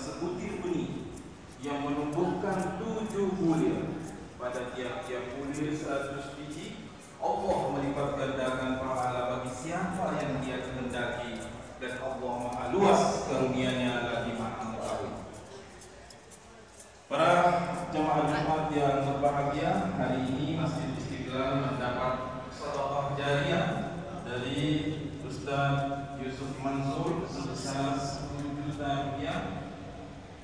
sebutir benih yang menumbuhkan tujuh bulir. Pada tiap-tiap bulir seratus biji Allah melipat gandakan pahala bagi siapa yang dia kehendaki dan Allah maha luas karunia-Nya lagi maha mengetahui. Para jemaah Jumat yang berbahagia hari ini masih Istiqlal mendapat sedekah jariah dari Ustaz Yusuf Mansur sebesar 10 juta rupiah.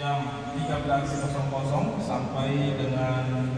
jam 13.00 sampai dengan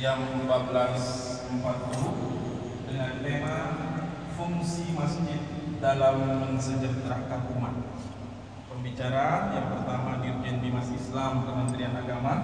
jam 14.40 dengan tema fungsi masjid dalam mensejahterakan umat. Pembicara yang pertama Dirjen Bimas Islam Kementerian Agama